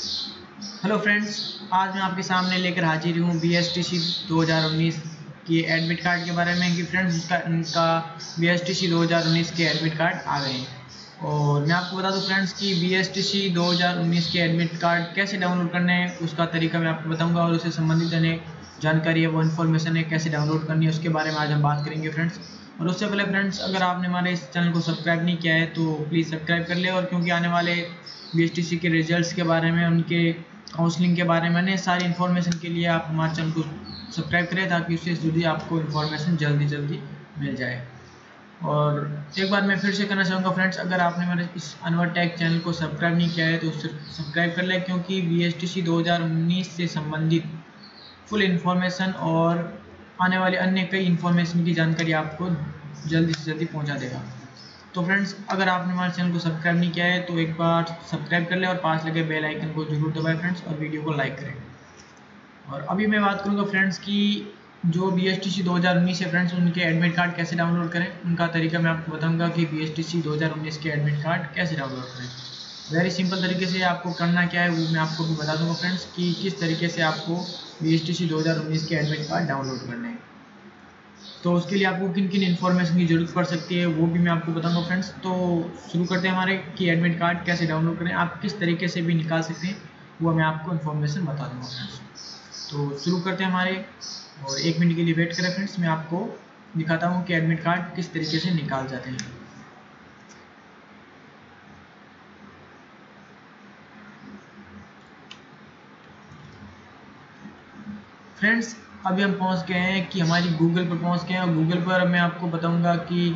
Hello friends आज मैं आपके सामने लेकर हाजिर हूँ बी एस टी सी दो हज़ार उन्नीस की एडमिट कार्ड के बारे में कि फ्रेंड्स उसका इनका बी एस टी सी दो हज़ार उन्नीस के एडमिट कार्ड आ गए हैं। और मैं आपको बता दूँ फ्रेंड्स कि बी एस टी सी दो हज़ार उन्नीस के एडमिट कार्ड कैसे डाउनलोड करने हैं, उसका तरीका मैं आपको बताऊँगा और उससे संबंधित जानकारी है वो इन्फॉर्मेशन है कैसे डाउनलोड करनी है, उसके बारे में आज हम बात करेंगे फ्रेंड्स और उससे पहले फ्रेंड्स अगर आपने हमारे इस चैनल को सब्सक्राइब नहीं किया है तो प्लीज़ सब्सक्राइब कर ले और क्योंकि आने वाले बीएसटीसी के रिजल्ट्स के बारे में, उनके काउंसलिंग के बारे में सारी इन्फॉर्मेशन के लिए आप हमारे चैनल को सब्सक्राइब करें ताकि उससे जुड़ी आपको इन्फॉर्मेशन जल्दी जल्दी मिल जाए। और एक बार मैं फिर से कहना चाहूँगा फ्रेंड्स अगर आपने मेरे इस अनवर टैग चैनल को सब्सक्राइब नहीं किया है तो उससे सब्सक्राइब कर लें क्योंकि बी एस टी सी दो हज़ार उन्नीस से संबंधित फुल इन्फॉर्मेशन और आने वाले अन्य कई इन्फॉर्मेशन की जानकारी आपको जल्दी से जल्दी पहुँचा देगा। तो फ्रेंड्स अगर आपने हमारे चैनल को सब्सक्राइब नहीं किया है तो एक बार सब्सक्राइब कर लें और पास लगे बेल आइकन को ज़रूर दबाएँ फ्रेंड्स और वीडियो को लाइक करें। और अभी मैं बात करूँगा फ्रेंड्स की जो बी एस टी सी दो हज़ार उन्नीस है फ्रेंड्स उनके एडमिट कार्ड कैसे डाउनलोड करें, उनका तरीका मैं आपको बताऊँगा कि बी एस टी सी दो हज़ार उन्नीस के एडमिट कार्ड कैसे डाउनलोड करें। वेरी सिंपल तरीके से आपको करना क्या है, वो मैं आपको भी बता दूँगा फ्रेंड्स कि किस तरीके से आपको बी एस टी सी दो हज़ार उन्नीस के एडमिट कार्ड डाउनलोड करने तो उसके लिए आपको किन किन इन्फॉर्मेशन की ज़रूरत पड़ सकती है, वो भी मैं आपको बताऊँगा फ्रेंड्स तो शुरू करते हैं हमारे कि एडमिट कार्ड कैसे डाउनलोड करें, आप किस तरीके से भी निकाल सकते हैं, वो मैं आपको इन्फॉर्मेशन बता दूँगा फ्रेंड्स तो शुरू करते हैं हमारे, और एक मिनट के लिए वेट करें फ्रेंड्स मैं आपको दिखाता हूँ कि एडमिट कार्ड किस तरीके से निकाल जाते हैं. फ्रेंड्स अभी हम पहुँच गए हैं कि हमारी गूगल पर पहुँच गए हैं और गूगल पर मैं आपको बताऊँगा कि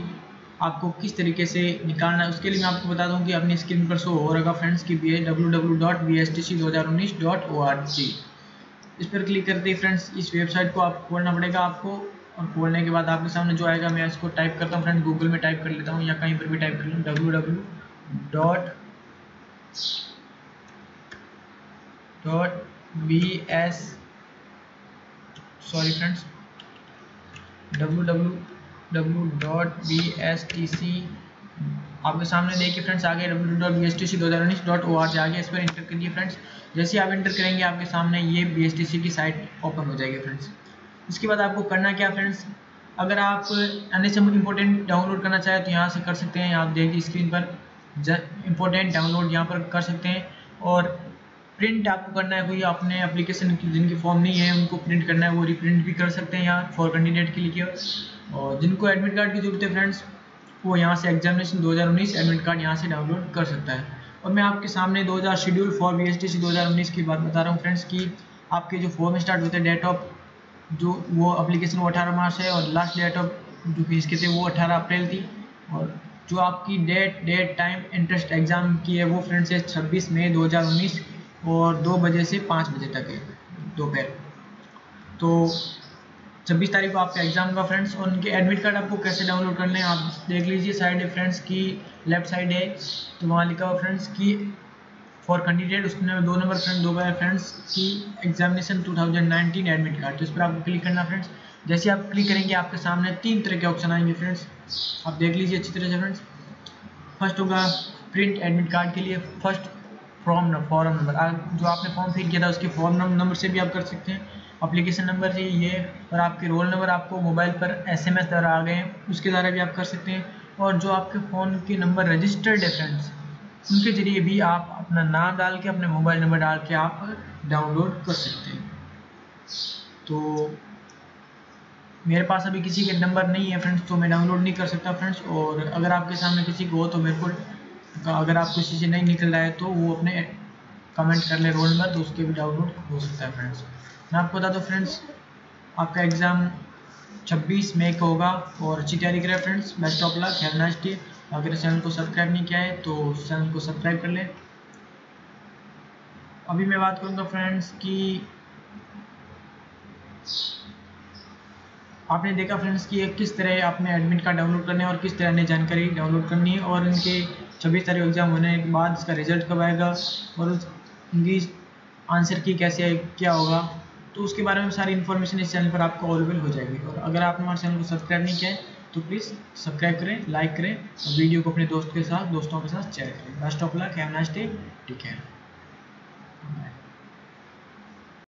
आपको किस तरीके से निकालना है। उसके लिए मैं आपको बता दूँ कि अपनी स्क्रीन पर शो हो रहा फ्रेंड्स की B W W dot B S T C दो हज़ार उन्नीस डॉट ओ आर जी इस पर क्लिक करते ही फ्रेंड्स इस वेबसाइट को आप खोलना पड़ेगा आपको और खोलने के बाद आपके सामने जो आएगा, मैं इसको टाइप करता हूँ। फ्रेंड्स गूगल में टाइप कर लेता हूँ या कहीं पर भी टाइप कर लूँ। W W dot dot B S sorry friends W W W dot B S T C आपके सामने देखिए फ्रेंड्स आगे W dot B S T C दो हज़ार उन्नीस डॉट ओ आर से आगे इस पर इंटर करिए फ्रेंड्स जैसे आप इंटर करेंगे, आपके सामने ये बी एस टी सी की साइट ओपन हो जाएगी फ्रेंड्स इसके बाद आपको करना क्या फ्रेंड्स अगर आप एन अन्य से इम्पोर्टेंट डाउनलोड करना चाहें तो यहाँ से कर सकते हैं. आप देखिए स्क्रीन पर. इम्पोर्टेंट डाउनलोड यहाँ पर कर सकते हैं. और प्रिंट आपको करना है, कोई अपने एप्लीकेशन की, जिनकी फॉर्म नहीं है, उनको प्रिंट करना है, वो रिप्रिंट भी कर सकते हैं यहाँ फॉर कैंडिडेट के लिए। और जिनको एडमिट कार्ड की ज़रूरत है फ्रेंड्स वो यहाँ से एग्जामिनेशन 2019 एडमिट कार्ड यहाँ से डाउनलोड कर सकता है। और मैं आपके सामने 2000 schedule for B S T C की बात बता रहा हूँ फ्रेंड्स की आपके जो फॉर्म स्टार्ट होते हैं डेट ऑफ़ जो वो अप्लीकेशन वो अठारह मार्च है और लास्ट डेट ऑफ़ जो फ़ीस के थे, वो अठारह अप्रैल थी। और जो आपकी date date time interest exam की है वो फ्रेंड्स है छब्बीस मई दो हज़ार उन्नीस। और दो बजे से पाँच बजे तक है दोपहर तो छब्बीस तारीख को आपका एग्ज़ाम का फ्रेंड्स और उनके एडमिट कार्ड आपको कैसे डाउनलोड करने हैं, आप देख लीजिए साइड है फ्रेंड्स की लेफ़्ट साइड है। तो वहाँ लिखा हुआ फ्रेंड्स की फॉर कैंडिडेट उसमें दो नंबर फ्रेंड दो बार फ्रेंड्स की एग्जामिनेशन 2019 एडमिट कार्ड तो इस पर आपको क्लिक करना फ्रेंड्स जैसे आप क्लिक करेंगे, आपके सामने तीन तरह के ऑप्शन आएँगे फ्रेंड्स आप देख लीजिए अच्छी तरह से फ्रेंड्स फ़र्स्ट होगा प्रिंट एडमिट कार्ड के लिए। First form number form number जो आपने फॉर्म फिल किया था, उसके फॉर्म नंबर से भी आप कर सकते हैं। अप्लीकेशन नंबर से ये, और आपके रोल नंबर आपको मोबाइल पर एस एसएमएस द्वारा आ गए हैं। उसके द्वारा भी आप कर सकते हैं। और जो आपके फ़ोन के नंबर रजिस्टर्ड है फ्रेंड्स उनके ज़रिए भी आप अपना नाम डाल के, अपने मोबाइल नंबर डाल के आप डाउनलोड कर सकते हैं। तो मेरे पास अभी किसी के नंबर नहीं है फ्रेंड्स तो मैं डाउनलोड नहीं कर सकता फ्रेंड्स और अगर आपके सामने किसी को हो तो मेरे को अगर आप किसी से नहीं निकल रहा है तो वो अपने कमेंट कर ले रोल नंबर तो उसके भी डाउनलोड हो सकता है फ्रेंड्स मैं आपको बता दूँ फ्रेंड्स आपका एग्ज़ाम 26 मई को होगा और अच्छी तैयारी करें friends best of luck have nice day अगर चैनल को सब्सक्राइब नहीं किया है तो चैनल को सब्सक्राइब कर लें। अभी मैं बात करूँगा फ्रेंड्स कि, आपने देखा फ्रेंड्स कि किस तरह आपने एडमिट कार्ड डाउनलोड करने और किस तरह ने जानकारी डाउनलोड करनी है और इनके छब्बीस तारीख एग्ज़ाम होने के बाद इसका रिज़ल्ट कब आएगा और उनकी आंसर की कैसे क्या होगा? तो उसके बारे में सारी इन्फॉर्मेशन इस चैनल पर आपको अवेलेबल हो जाएगी। और अगर आपने हमारे चैनल को सब्सक्राइब नहीं किया है तो प्लीज़ सब्सक्राइब करें लाइक करें और वीडियो को अपने दोस्त के साथ, दोस्तों के साथ शेयर करें। Best of luck have nice day ठीक है